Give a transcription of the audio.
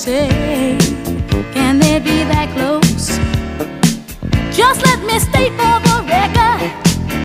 say? Can they be that close? Just let me stay for